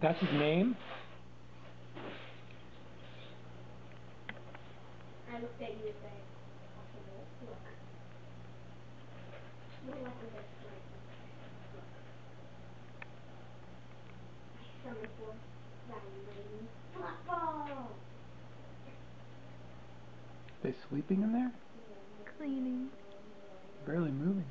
That's his name? I looked at you and said, look. Look They sleeping in there? Cleaning. Barely moving.